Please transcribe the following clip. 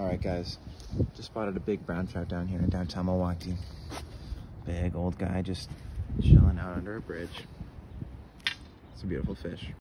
All right, guys. Just spotted a big brown trout down here in downtown Milwaukee. Big old guy just chilling out under a bridge. It's a beautiful fish.